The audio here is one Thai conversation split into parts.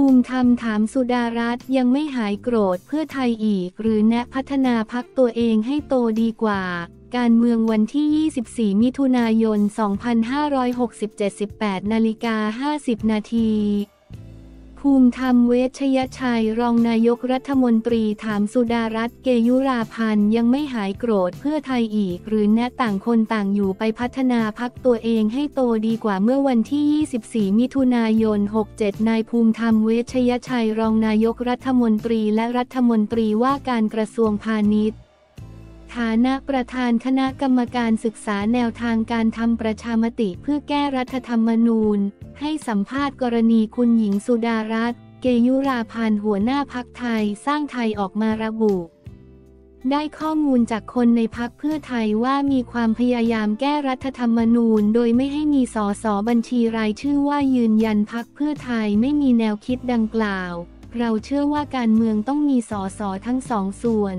ภูมิธรรมถามสุดารัตยังไม่หายโกรธเพื่อไทยอีก หรือแนะพัฒนาพักตัวเองให้โตดีกว่า การเมืองวันที่ 24 มิถุนายน 2567 18นาฬิกา50 นาที ภูมิธรรมเวชยชัยรองนายกรัฐมนตรีถามสุดารัตน์เกยุราพันธ์ยังไม่หายโกรธเพื่อไทยอีก หรือแนะต่างคนต่างอยู่ไปพัฒนาพักตัวเองให้โตดีกว่าเมื่อวันที่ 24 มิถุนายน 67 นายภูมิธรรมเวชยชัยรองนายกรัฐมนตรีและรัฐมนตรีว่าการกระทรวงพาณิชย์ ฐานะประธานคณะกรรมการศึกษาแนวทางการทำประชามติเพื่อแก้รัฐธรรมนูญ ให้สัมภาษณ์กรณีคุณหญิงสุดารัตน์เกยุราพันธ์หัวหน้าพักไทยสร้างไทยออกมาระบุ ได้ข้อมูลจากคนในพักเพื่อไทยว่ามีความพยายามแก้รัฐธรรมนูญ โดยไม่ให้มีสสบัญชีรายชื่อว่ายืนยันพักเพื่อไทยไม่มีแนวคิดดังกล่าว เราเชื่อว่าการเมืองต้องมีสสทั้งสองส่วน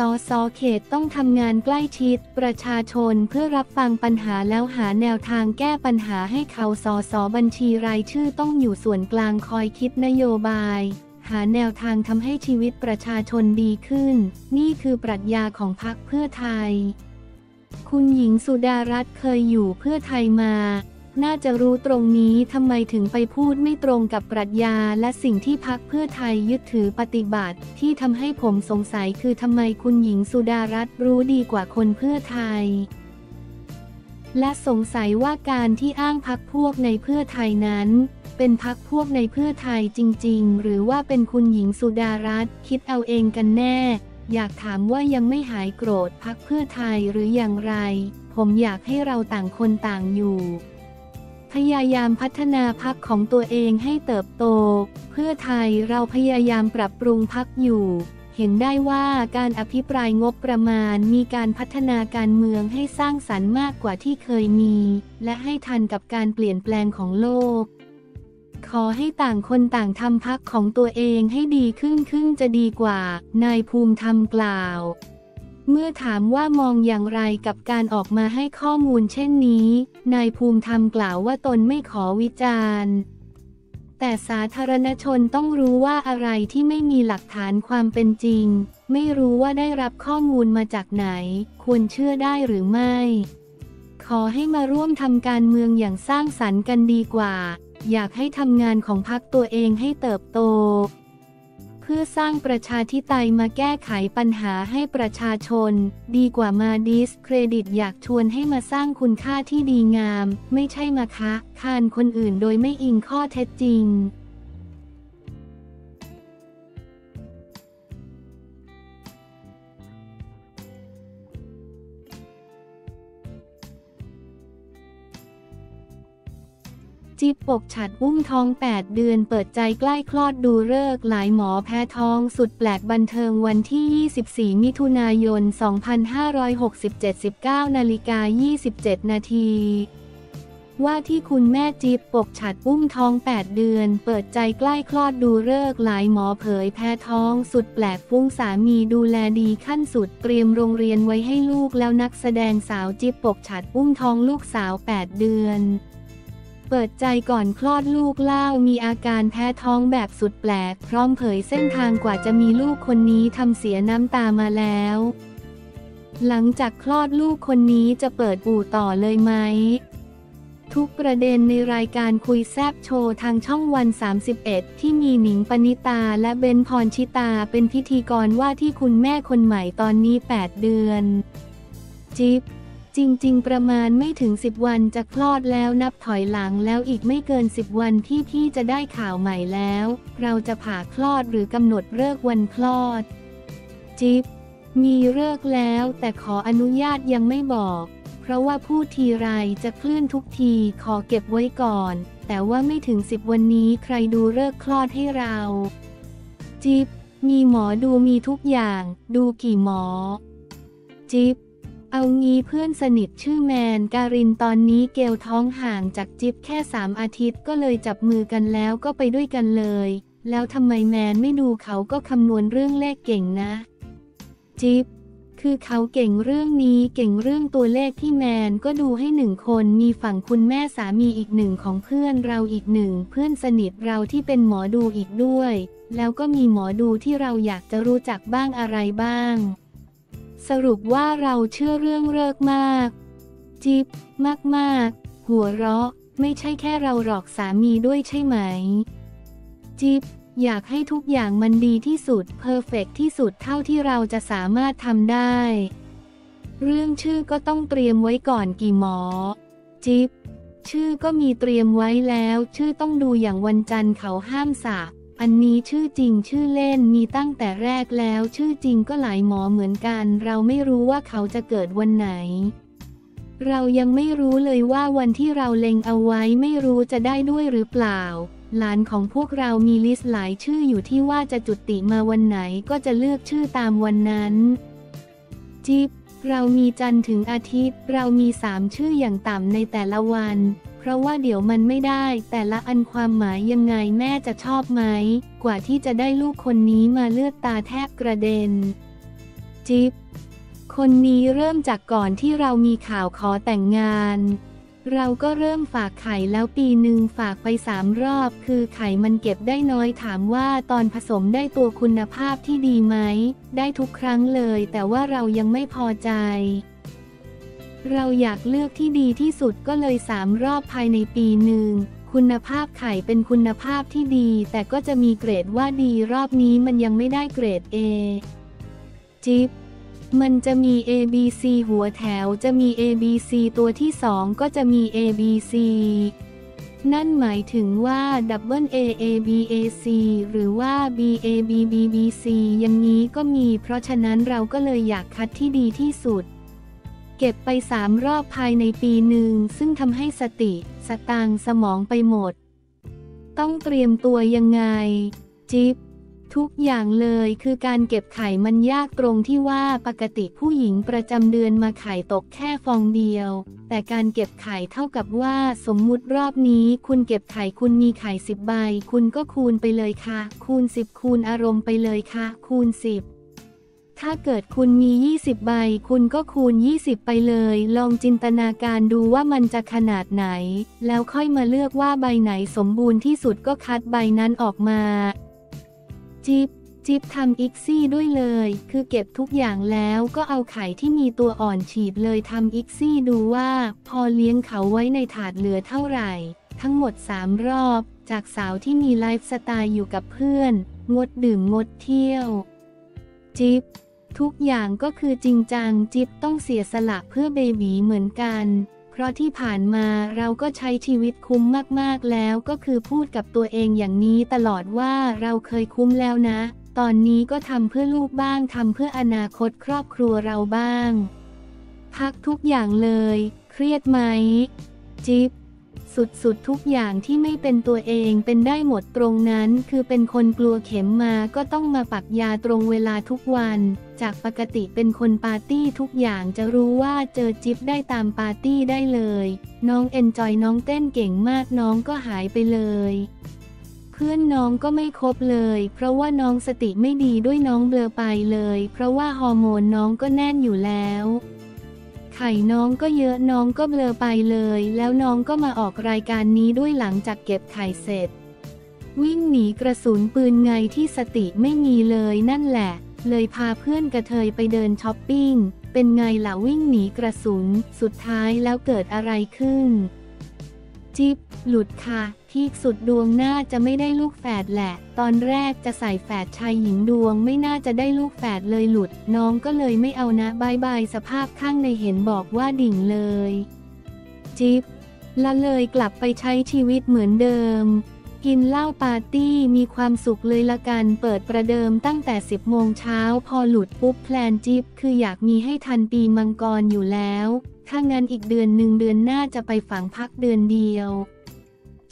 สสเขตต้องทำงานใกล้ชิด ประชาชนเพื่อรับฟังปัญหาแล้วหาแนวทางแก้ปัญหาให้เขาสสบัญชีรายชื่อต้องอยู่ส่วนกลางคอยคิดนโยบาย หาแนวทางทำให้ชีวิตประชาชนดีขึ้น นี่คือปรัชญาของพรรคเพื่อไทย คุณหญิงสุดารัตน์เคยอยู่เพื่อไทยมา น่าจะรู้ตรงนี้ทำไมถึงไปพูดไม่ตรงกับปรัชญาและสิ่งที่พักเพื่อไทยยึดถือปฏิบัติ ที่ทำให้ผมสงสัยคือทำไมคุณหญิงสุดารัตน์รู้ดีกว่าคนเพื่อไทย และสงสัยว่าการที่อ้างพักพวกในเพื่อไทยนั้น เป็นพักพวกในเพื่อไทยจริง ๆ หรือว่าเป็นคุณหญิงสุดารัตน์คิดเอาเองกันแน่ อยากถามว่ายังไม่หายโกรธพักเพื่อไทยหรืออย่างไร ผมอยากให้เราต่างคนต่างอยู่ พยายามพัฒนาพักของตัวเองให้เติบโต เพื่อไทยเราพยายามปรับปรุงพักอยู่ เห็นได้ว่าการอภิปรายงบประมาณมีการพัฒนาการเมืองให้สร้างสรรค์มากกว่าที่เคยมี และให้ทันกับการเปลี่ยนแปลงของโลก ขอให้ต่างคนต่างทำพักของตัวเองให้ดีขึ้นขึ้นจะดีกว่า นายภูมิธรรมกล่าว เมื่อถามว่ามองอย่างไรกับการออกมาให้ข้อมูลเช่นนี้ นายภูมิธรรมกล่าวว่าตนไม่ขอวิจารณ์ แต่สาธารณชนต้องรู้ว่าอะไรที่ไม่มีหลักฐานความเป็นจริง ไม่รู้ว่าได้รับข้อมูลมาจากไหน ควรเชื่อได้หรือไม่ ขอให้มาร่วมทำการเมืองอย่างสร้างสรรค์กันดีกว่า อยากให้ทำงานของพรรคตัวเองให้เติบโต พื่อสร้างประชาธิปไตยมาแก้ไขปัญหาให้ประชาชน ดีกว่ามาดิสเครดิตอยากชวนให้มาสร้างคุณค่าที่ดีงาม ไม่ใช่มาคะคานคนอื่นโดยไม่อิงข้อเท็จจริง จิ๊บปกฉัดอุ้มท้อง 8 เดือนเปิดใจใกล้คลอดดูเลิกหลายหมอแพ้ท้องสุดแปลกบันเทิงวันที่ 24 มิถุนายน 2567 19นาฬิกา 27 นาทีว่าที่คุณแม่จิ๊บปกฉัดอุ้มท้อง 8 เดือน เปิดใจใกล้คลอดดูเลิกหลายหมอเผยแพ้ท้องสุดแปลกฟุ้งสามีดูแลดีขั้นสุดเตรียมโรงเรียนไว้ให้ลูกแล้วนักแสดงสาวจิ๊บปกฉัดอุ้มท้องลูกสาว 8 เดือน เปิดใจก่อนคลอดลูกเล่ามีอาการแพ้ท้องแบบสุดแปลก พร้อมเผยเส้นทางกว่าจะมีลูกคนนี้ทำเสียน้ำตามาแล้ว หลังจากคลอดลูกคนนี้จะเปิดอู่ต่อเลยไหม ทุกประเด็นในรายการคุยแซบโชว์ทางช่องวัน 31 ที่มีหนิงปณิตาและเบนพรชิตาเป็นพิธีกรว่าที่คุณแม่คนใหม่ตอนนี้ 8 เดือน จิ๊บ จริง ๆ ประมาณไม่ถึง 10 วันจะคลอดแล้วนับถอยหลังแล้วอีกไม่เกิน 10 วันที่พี่จะได้ข่าวใหม่แล้ว เราจะผ่าคลอดหรือกำหนดเลิกวันคลอด จิ๊บมีเลิกแล้วแต่ขออนุญาตยังไม่บอก เพราะว่าพูดทีไรจะคลื่นทุกทีขอเก็บไว้ก่อน แต่ว่าไม่ถึง 10 วันนี้ใครดูเลิกคลอดให้เรา จิ๊บมีหมอดูมีทุกอย่าง ดูกี่หมอ จิ๊บ เอางี้เพื่อนสนิทชื่อแมนการินตอนนี้เกลท้องห่างจากจิ๊บแค่สามอาทิตย์ก็เลยจับมือกันแล้วก็ไปด้วยกันเลย แล้วทำไมแมนไม่ดูเขาก็คำนวณเรื่องเลขเก่งนะ จิ๊บคือเขาเก่งเรื่องนี้เก่งเรื่องตัวเลขที่แมนก็ดูให้หนึ่งคนมีฝั่งคุณแม่สามีอีกหนึ่งของเพื่อนเราอีกหนึ่งเพื่อนสนิทเราที่เป็นหมอดูอีกด้วย แล้วก็มีหมอดูที่เราอยากจะรู้จักบ้างอะไรบ้าง สรุปว่าเราเชื่อเรื่องเลิกมาก จิบมากๆ หัวเราะ ไม่ใช่แค่เราหลอกสามีด้วยใช่ไหม จิบอยากให้ทุกอย่างมันดีที่สุดเพอร์เฟกที่สุดเท่าที่เราจะสามารถทำได้ เรื่องชื่อก็ต้องเตรียมไว้ก่อนกี่หมอ จิบชื่อก็มีเตรียมไว้แล้ว ชื่อต้องดูอย่างวันจันทร์เขาห้ามสัก อันนี้ชื่อจริงชื่อเล่นมีตั้งแต่แรกแล้ว ชื่อจริงก็หลายหมอเหมือนกัน เราไม่รู้ว่าเขาจะเกิดวันไหน เรายังไม่รู้เลยว่าวันที่เราเล็งเอาไว้ไม่รู้จะได้ด้วยหรือเปล่า หลานของพวกเรามีลิสต์หลายชื่ออยู่ที่ว่าจะจุติมาวันไหนก็จะเลือกชื่อตามวันนั้น จิบเรามีจันทร์ถึงอาทิตย์ เรามีสามชื่ออย่างต่ำในแต่ละวัน เพราะว่าเดี๋ยวมันไม่ได้ แต่ละอันความหมายยังไงแม่จะชอบไหม กว่าที่จะได้ลูกคนนี้มาเลือดตาแทบกระเด็น จิ๊บ คนนี้เริ่มจากก่อนที่เรามีข่าวขอแต่งงาน เราก็เริ่มฝากไข่แล้วปีหนึ่งฝากไปสามรอบ คือไข่มันเก็บได้น้อยถามว่าตอนผสมได้ตัวคุณภาพที่ดีไหม ได้ทุกครั้งเลย แต่ว่าเรายังไม่พอใจ เราอยากเลือกที่ดีที่สุดก็เลยสามรอบภายในปีหนึ่ง คุณภาพไข่เป็นคุณภาพที่ดี แต่ก็จะมีเกรดว่าดีรอบนี้มันยังไม่ได้เกรด A จิ๊บมันจะมี A B C หัวแถวจะมี A B C ตัวที่สองก็จะมี A B C นั่นหมายถึงว่า Double A A B A C หรือว่า B A B B B C อย่างนี้ก็มี เพราะฉะนั้นเราก็เลยอยากคัดที่ดีที่สุด เก็บไปสามรอบภายในปีหนึ่ง ซึ่งทำให้สติ สตางสมองไปหมด ต้องเตรียมตัวยังไง จิ๊บทุกอย่างเลยคือการเก็บไข่มันยากตรงที่ว่าปกติผู้หญิงประจำเดือนมาไข่ตกแค่ฟองเดียว แต่การเก็บไข่เท่ากับว่าสมมุติรอบนี้ คุณเก็บไข่คุณมีไข่สิบใบ คุณก็คูณไปเลยค่ะ คูณสิบคูณอารมณ์ไปเลยค่ะ คูณสิบ ถ้าเกิดคุณมี 20 ใบ คุณก็คูณ 20 ไปเลย ลองจินตนาการดูว่ามันจะขนาดไหน แล้วค่อยมาเลือกว่าใบไหนสมบูรณ์ที่สุดก็คัดใบนั้นออกมา จิ๊บจิ๊บทำ ICSI ด้วยเลย คือเก็บทุกอย่างแล้วก็เอาไข่ที่มีตัวอ่อนฉีดเลยทำ ICSI ดูว่า พอเลี้ยงเขาไว้ในถาดเหลือเท่าไหร่ ทั้งหมด 3 รอบ จากสาวที่มีไลฟ์สไตล์อยู่กับเพื่อน งดดื่มงดเที่ยว จิบ ทุกอย่างก็คือจริงจังจิ๊บต้องเสียสละเพื่อเบบีเหมือนกัน เพราะที่ผ่านมาเราก็ใช้ชีวิตคุ้มมากๆแล้วก็คือพูดกับตัวเองอย่างนี้ตลอดว่าเราเคยคุ้มแล้วนะ ตอนนี้ก็ทำเพื่อลูกบ้างทำเพื่ออนาคตครอบครัวเราบ้าง พักทุกอย่างเลย เครียดไหม จิ๊บ สสุดๆ ทุกอย่างที่ไม่เป็นตัวเองเป็นได้หมดตรงนั้น คือเป็นคนกลัวเข็มมาก็ต้องมาปักยาตรงเวลาทุกวัน จากปกติเป็นคนปาร์ตี้ทุกอย่างจะรู้ว่าเจอจิ๊บได้ตามปาร์ตี้ได้เลย น้อง enjoy น้องเต้นเก่งมากน้องก็หายไปเลยเพื่อนน้องก็ไม่คบเลย เพราะว่าน้องสติไม่ดีด้วยน้องเบลอไปเลย เพราะว่าฮอร์โมนน้องก็แน่นอยู่แล้ว ไข่น้องก็เยอะน้องก็เบลอไปเลย แล้วน้องก็มาออกรายการนี้ด้วยหลังจากเก็บไข่เสร็จ วิ่งหนีกระสุนปืนไงที่สติไม่มีเลยนั่นแหละ เลยพาเพื่อนกระเทยไปเดินช้อปปิ้ง เป็นไงล่ะวิ่งหนีกระสุน สุดท้ายแล้วเกิดอะไรขึ้น จิ๊บหลุดค่ะพีกสุดดวงน่าจะไม่ได้ลูกแฝดแหละ ตอนแรกจะใส่แฝดชายหญิงดวงไม่น่าจะได้ลูกแฝดเลยหลุด น้องก็เลยไม่เอานะบายบายสภาพข้างในเห็นบอกว่าดิ่งเลย จิ๊บละเลยกลับไปใช้ชีวิตเหมือนเดิม กินเหล้าปาร์ตี้มีความสุขเลยละกันเปิดประเดิมตั้งแต่ 10 โมงเช้า พอหลุดปุ๊บแพลนจิ๊บคืออยากมีให้ทันปีมังกรอยู่แล้ว ถ้างั้นอีกเดือนหนึ่งเดือนหน้าจะไปฝังพักเดือนเดียว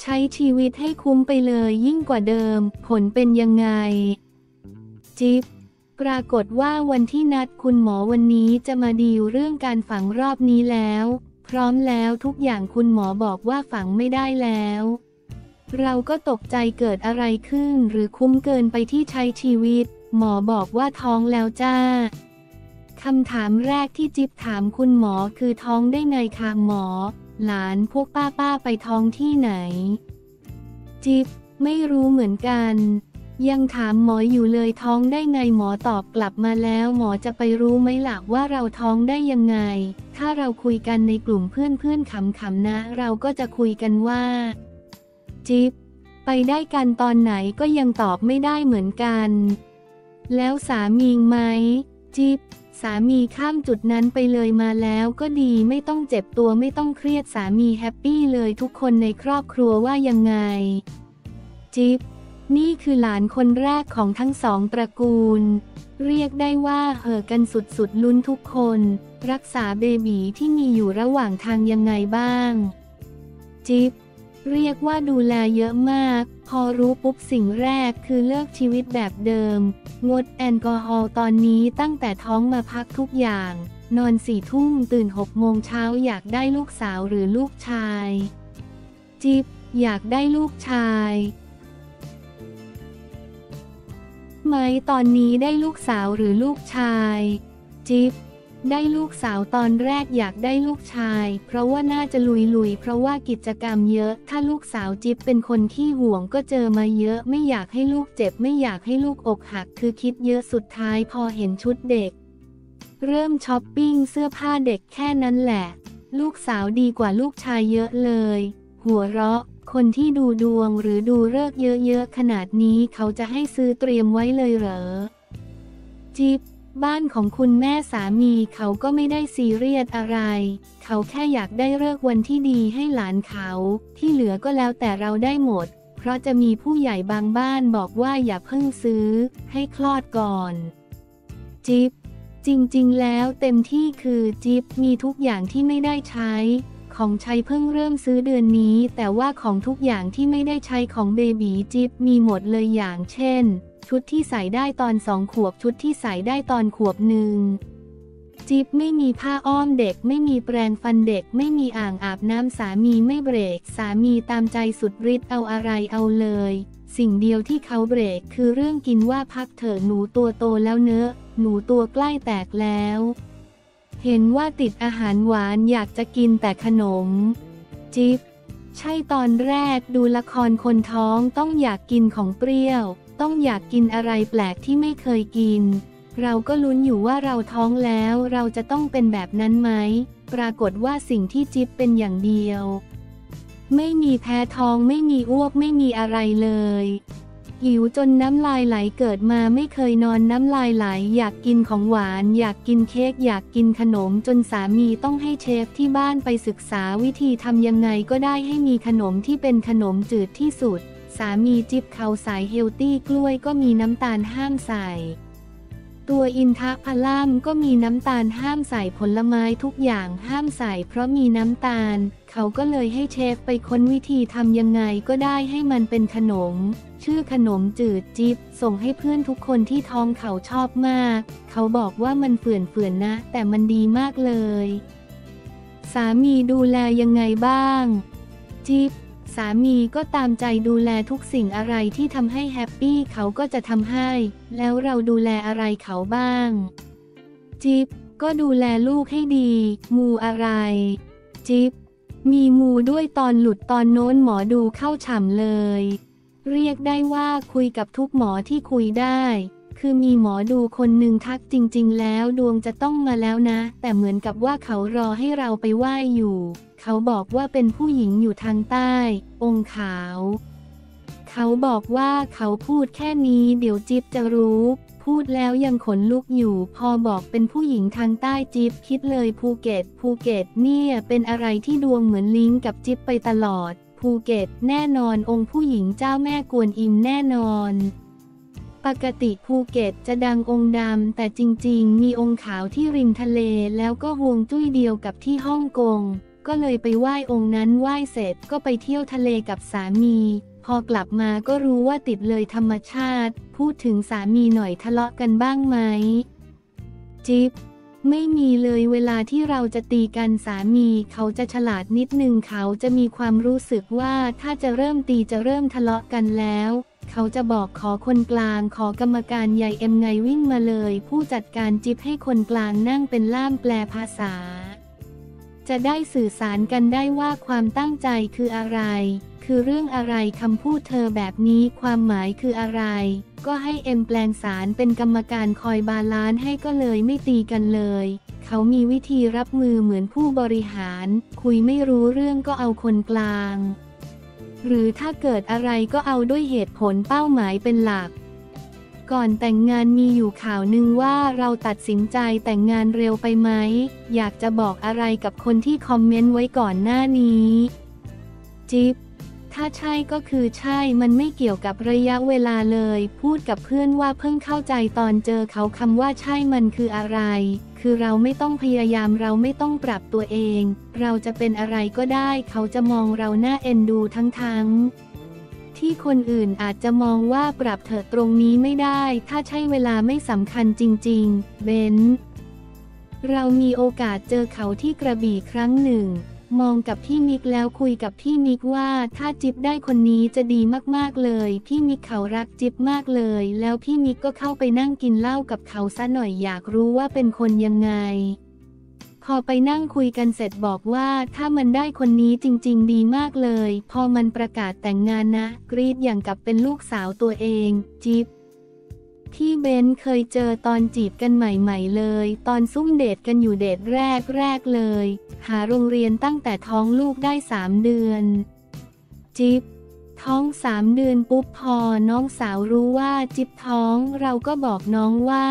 ใช้ชีวิตให้คุ้มไปเลยยิ่งกว่าเดิม ผลเป็นยังไง จิ๊บปรากฏว่าวันที่นัดคุณหมอวันนี้จะมาดีลเรื่องการฝังรอบนี้แล้ว พร้อมแล้วทุกอย่างคุณหมอบอกว่าฝังไม่ได้แล้ว เราก็ตกใจเกิดอะไรขึ้นหรือคุ้มเกินไปที่ใช้ชีวิต หมอบอกว่าท้องแล้วจ้าคำถามแรกที่จิ๊บถามคุณหมอคือท้องได้ไงคะหมอ หลานพวกป้าป้าไปท้องที่ไหน จิ๊บไม่รู้เหมือนกัน ยังถามหมออยู่เลยท้องได้ไงหมอตอบกลับมาแล้ว หมอจะไปรู้ไหมล่ะว่าเราท้องได้ยังไง ถ้าเราคุยกันในกลุ่มเพื่อนๆขำๆนะ เราก็จะคุยกันว่า จิ๊บไปได้กันตอนไหนก็ยังตอบไม่ได้เหมือนกัน แล้วสามีไหม จิ๊บสามีข้ามจุดนั้นไปเลยมาแล้วก็ดีไม่ต้องเจ็บตัวไม่ต้องเครียดสามีแฮปปี้เลยทุกคนในครอบครัวว่ายังไง จิ๊บนี่คือหลานคนแรกของทั้งสองตระกูล เรียกได้ว่าเห่อกันสุดๆลุ้นทุกคน รักษาเบบีที่มีอยู่ระหว่างทางยังไงบ้าง จิ๊บ เรียกว่าดูแลเยอะมาก พอรู้ปุ๊บสิ่งแรกคือเลิกชีวิตแบบเดิม งดแอลกอฮอล์ตอนนี้ตั้งแต่ท้องมาพักทุกอย่าง นอนสี่ทุ่มตื่นหกโมงเช้าอยากได้ลูกสาวหรือลูกชาย จิ๊บอยากได้ลูกชายไหมตอนนี้ได้ลูกสาวหรือลูกชาย จิ๊บ ได้ลูกสาวตอนแรกอยากได้ลูกชาย เพราะว่าน่าจะลุยลุยเพราะว่ากิจกรรมเยอะ ถ้าลูกสาวจิ๊บเป็นคนขี้ห่วงก็เจอมาเยอะ ไม่อยากให้ลูกเจ็บ ไม่อยากให้ลูกอกหัก คือคิดเยอะสุดท้ายพอเห็นชุดเด็ก เริ่มช้อปปิ้งเสื้อผ้าเด็กแค่นั้นแหละ ลูกสาวดีกว่าลูกชายเยอะเลย หัวเราะ คนที่ดูดวงหรือดูเลิกเยอะๆขนาดนี้เขาจะให้ซื้อเตรียมไว้เลยเหรอ จิ๊บ บ้านของคุณแม่สามีเขาก็ไม่ได้ซีเรียสอะไร เขาแค่อยากได้เลิกวันที่ดีให้หลานเขา ที่เหลือก็แล้วแต่เราได้หมด เพราะจะมีผู้ใหญ่บางบ้านบอกว่าอย่าเพิ่งซื้อ ให้คลอดก่อน จิ๊บ จริงๆ แล้วเต็มที่คือจิ๊บมีทุกอย่างที่ไม่ได้ใช้ ของใช้เพิ่งเริ่มซื้อเดือนนี้ แต่ว่าของทุกอย่างที่ไม่ได้ใช้ของเบบีจิ๊บมีหมดเลยอย่างเช่น ชุดที่ใส่ได้ตอนสองขวบชุดที่ใส่ได้ตอนขวบหนึ่งจิ๊บไม่มีผ้าอ้อมเด็ก ไม่มีแปรงฟันเด็ก ไม่มีอ่างอาบน้ำสามีไม่เบรก สามีตามใจสุดฤทธิ์เอาอะไรเอาเลย สิ่งเดียวที่เขาเบรกคือเรื่องกินว่าพักเถอะหนูตัวโตแล้วเนอะหนูตัวใกล้แตกแล้ว เห็นว่าติดอาหารหวานอยากจะกินแต่ขนม จิ๊บใช่ตอนแรกดูละครคนท้องต้องอยากกินของเปรี้ยว ต้องอยากกินอะไรแปลกที่ไม่เคยกิน เราก็ลุ้นอยู่ว่าเราท้องแล้วเราจะต้องเป็นแบบนั้นไหม ปรากฏว่าสิ่งที่จิ๊บเป็นอย่างเดียว ไม่มีแพ้ท้องไม่มีอ้วกไม่มีอะไรเลยหิวจนน้ำลายไหลเกิดมาไม่เคยนอนน้ำลายไหล อยากกินของหวาน อยากกินเค้กอยากกินขนมจนสามีต้องให้เชฟที่บ้านไปศึกษาวิธีทำยังไงก็ได้ให้มีขนมที่เป็นขนมจืดที่สุด สามีจิบเขาสายเฮลตี้กล้วยก็มีน้ำตาลห้ามใส่ ตัวอินทผลัมก็มีน้ำตาลห้ามใส่ผลไม้ทุกอย่างห้ามใส่เพราะมีน้ำตาล เขาก็เลยให้เชฟไปค้นวิธีทำยังไงก็ได้ให้มันเป็นขนม ชื่อขนมจืดจิบส่งให้เพื่อนทุกคนที่ท้องเขาชอบมาก เขาบอกว่ามันเฝื่อนๆนะ แต่มันดีมากเลย สามีดูแลยังไงบ้าง จิบ สามีก็ตามใจดูแลทุกสิ่งอะไรที่ทำให้แฮปปี้เขาก็จะทำให้ แล้วเราดูแลอะไรเขาบ้าง จิ๊บก็ดูแลลูกให้ดี มูอะไร จิ๊บมีมูด้วยตอนหลุดตอนโน้นหมอดูเข้าฉ่ำเลย เรียกได้ว่าคุยกับทุกหมอที่คุยได้ คือมีหมอดูคนหนึ่งทักจริง ๆ แล้วดวงจะต้องมาแล้วนะ แต่เหมือนกับว่าเขารอให้เราไปไหว้อยู่ เขาบอกว่าเป็นผู้หญิงอยู่ทางใต้ องค์ขาว เขาบอกว่าเขาพูดแค่นี้เดี๋ยวจิ๊บจะรู้ พูดแล้วยังขนลุกอยู่ พอบอกเป็นผู้หญิงทางใต้จิ๊บคิดเลยภูเก็ต ภูเก็ตเนี่ยเป็นอะไรที่ดวงเหมือนลิงก์กับจิ๊บไปตลอด ภูเก็ต แน่นอนองค์ผู้หญิงเจ้าแม่กวนอิมแน่นอน ปกติภูเก็ตจะดังองค์ดำแต่จริงๆ มีองค์ขาวที่ริมทะเลแล้วก็ฮวงจุ้ยเดียวกับที่ฮ่องกง ก็เลยไปไหว้องค์นั้นไหว้เสร็จก็ไปเที่ยวทะเลกับสามี พอกลับมาก็รู้ว่าติดเลยธรรมชาติ พูดถึงสามีหน่อยทะเลาะกันบ้างไหม จิ๊บไม่มีเลยเวลาที่เราจะตีกันสามีเขาจะฉลาดนิดนึงเขาจะมีความรู้สึกว่าถ้าจะเริ่มตีจะเริ่มทะเลาะกันแล้ว เขาจะบอกขอคนกลางขอกรรมการใหญ่เอ็มไงวิ่งมาเลย ผู้จัดการจิ๊บให้คนกลางนั่งเป็นล่ามแปลภาษา จะได้สื่อสารกันได้ว่าความตั้งใจคืออะไร คือเรื่องอะไรคำพูดเธอแบบนี้ความหมายคืออะไร ก็ให้เอ็มแปลงสารเป็นกรรมการคอย balance ให้ก็เลยไม่ตีกันเลย เขามีวิธีรับมือเหมือนผู้บริหาร คุยไม่รู้เรื่องก็เอาคนกลาง หรือถ้าเกิดอะไรก็เอาด้วยเหตุผลเป้าหมายเป็นหลัก ก่อนแต่งงานมีอยู่ข่าวหนึ่งว่าเราตัดสินใจแต่งงานเร็วไปไหม อยากจะบอกอะไรกับคนที่คอมเมนต์ไว้ก่อนหน้านี้ จิ๊บ ถ้าใช่ก็คือใช่ มันไม่เกี่ยวกับระยะเวลาเลย พูดกับเพื่อนว่าเพิ่งเข้าใจตอนเจอเขาคำว่าใช่มันคืออะไร คือเราไม่ต้องพยายามเราไม่ต้องปรับตัวเอง เราจะเป็นอะไรก็ได้ เขาจะมองเราหน้าเอ็นดูทั้งๆที่คนอื่นอาจจะมองว่าปรับเถอะตรงนี้ไม่ได้ ถ้าใช่เวลาไม่สำคัญจริง ๆ เบนเรามีโอกาสเจอเขาที่กระบี่ครั้งหนึ่ง มองกับพี่มิกแล้วคุยกับพี่มิกว่าถ้าจิ๊บได้คนนี้จะดีมากๆเลย พี่มิกเขารักจิ๊บมากเลย แล้วพี่มิกก็เข้าไปนั่งกินเหล้ากับเขาซะหน่อยอยากรู้ว่าเป็นคนยังไง พอไปนั่งคุยกันเสร็จบอกว่าถ้ามันได้คนนี้จริง ๆ ดีมากเลย พอมันประกาศแต่งงานนะ กรีดอย่างกับเป็นลูกสาวตัวเอง จิ๊บ พี่เบนเคยเจอตอนจีบกันใหม่ๆเลย ตอนซุ่มเดทกันอยู่เดทแรกแรกเลย หาโรงเรียนตั้งแต่ท้องลูกได้สามเดือน จิ๊บท้องสามเดือนปุ๊บพอน้องสาวรู้ว่าจิ๊บท้องเราก็บอกน้องว่า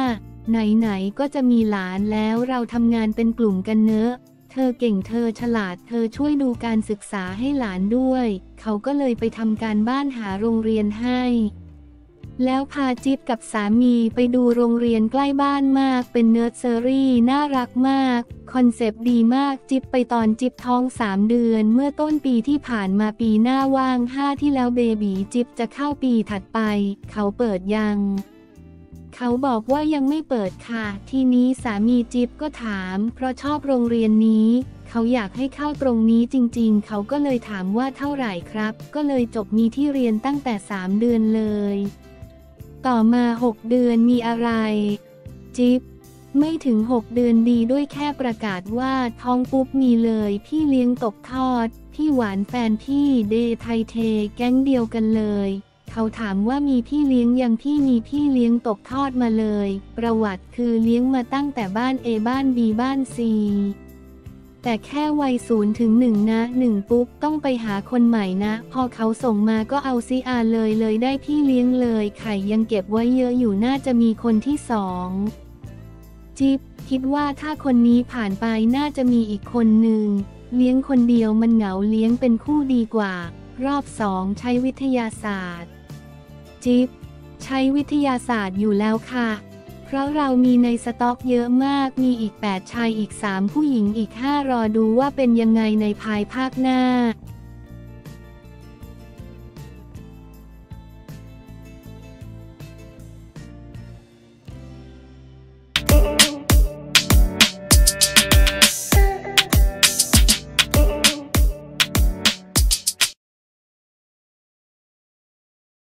ไหนๆก็จะมีหลานแล้วเราทำงานเป็นกลุ่มกันเนอะเธอเก่งเธอฉลาดเธอช่วยดูการศึกษาให้หลานด้วย เขาก็เลยไปทำการบ้านหาโรงเรียนให้ แล้วพาจิ๊บกับสามีไปดูโรงเรียนใกล้บ้านมาก เป็นเนิร์สเซอรี่น่ารักมาก concept ดีมากจิ๊บไปตอนจิ๊บท้องสามเดือน เมื่อต้นปีที่ผ่านมาปีหน้าว่างห้าที่แล้ว baby จิ๊บจะเข้าปีถัดไป เขาเปิดยัง เขาบอกว่ายังไม่เปิดค่ะ ทีนี้สามีจิ๊บก็ถาม เพราะชอบโรงเรียนนี้ เขาอยากให้เข้าตรงนี้จริง ๆ เขาก็เลยถามว่าเท่าไหร่ครับ ก็เลยจบมีที่เรียนตั้งแต่ 3 เดือนเลย ต่อมา 6 เดือนมีอะไร จิ๊บไม่ถึง 6 เดือนดีด้วยแค่ประกาศว่าท้องปุ๊บมีเลย พี่เลี้ยงตกทอด พี่หวานแฟนพี่เดไทเท แก๊งเดียวกันเลย เขาถามว่ามีพี่เลี้ยงยังพี่มีพี่เลี้ยงตกทอดมาเลย ประวัติคือเลี้ยงมาตั้งแต่บ้าน A บ้าน B บ้าน C แต่แค่วัยศูนย์ถึงหนึ่งนะหนึ่งปุ๊บต้องไปหาคนใหม่นะ พอเขาส่งมาก็เอาซีอาเลยเลยได้พี่เลี้ยงเลย ไข่ยังเก็บไว้เยอะอยู่น่าจะมีคนที่สองจิ๊บคิดว่าถ้าคนนี้ผ่านไปน่าจะมีอีกคนหนึ่งเลี้ยงคนเดียวมันเหงาเลี้ยงเป็นคู่ดีกว่า รอบสองใช้วิทยาศาสตร์ จิ๊บใช้วิทยาศาสตร์อยู่แล้วค่ะ เพราะเรามีในสต็อกเยอะมาก มีอีก 8 ชายอีก 3 ผู้หญิงอีก 5 รอดูว่าเป็นยังไงในภายภาคหน้า